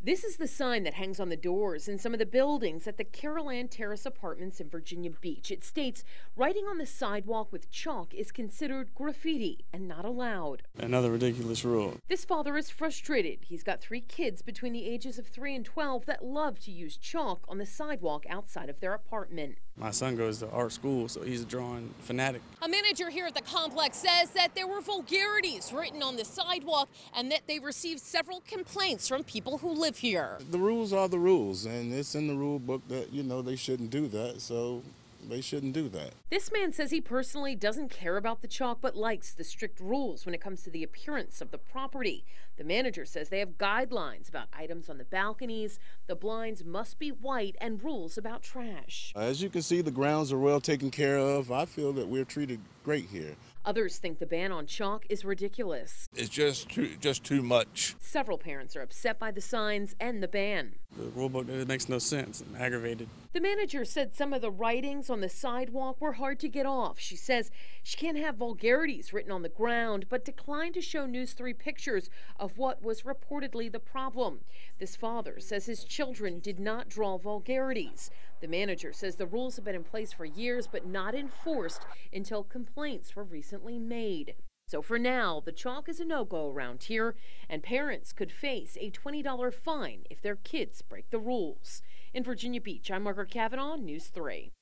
This is the sign that hangs on the doors in some of the buildings at the Carolanne Terrace Apartments in Virginia Beach. It states writing on the sidewalk with chalk is considered graffiti and not allowed. Another ridiculous rule. This father is frustrated. He's got three kids between the ages of 3 and 12 that love to use chalk on the sidewalk outside of their apartment. My son goes to art school, so he's a drawing fanatic. A manager here at the complex says that there were vulgarities written on the sidewalk and that they received several complaints from people who live here. The rules are the rules, and it's in the rule book that, you know, they shouldn't do that, so they shouldn't do that. This man says he personally doesn't care about the chalk but likes the strict rules when it comes to the appearance of the property. The manager says they have guidelines about items on the balconies, the blinds must be white, and rules about trash. As you can see, the grounds are well taken care of. I feel that we're treated great here. Others think the ban on chalk is ridiculous. It's just too just too much. Several parents are upset by the signs and the ban. The rule book it makes no sense. I'm aggravated. The manager said some of the writings on the sidewalk were hard to get off. She says she can't have vulgarities written on the ground, but declined to show News 3 pictures of what was reportedly the problem. This father says his children did not draw vulgarities. The manager says the rules have been in place for years but not enforced until complaints were recently made. So for now, the chalk is a no go around here, and parents could face a $20 fine if their kids break the rules. In Virginia Beach, I'm Margaret Kavanaugh, News 3.